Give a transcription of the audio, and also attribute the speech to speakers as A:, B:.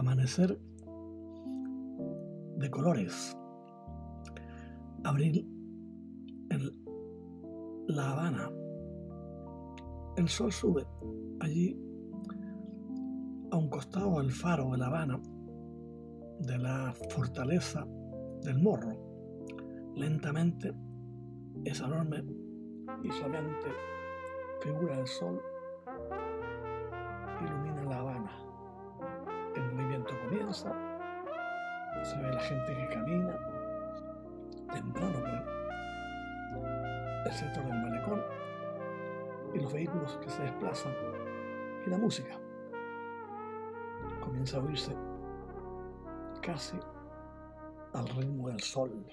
A: amanecer de colores. Abril en La Habana. El sol sube allí a un costado del faro de La Habana, de la fortaleza del morro. Lentamente, esa enorme y soleante figura del sol comienza, se ve la gente que camina temprano por el sector del malecón y los vehículos que se desplazan y la música comienza a oírse casi al ritmo del sol.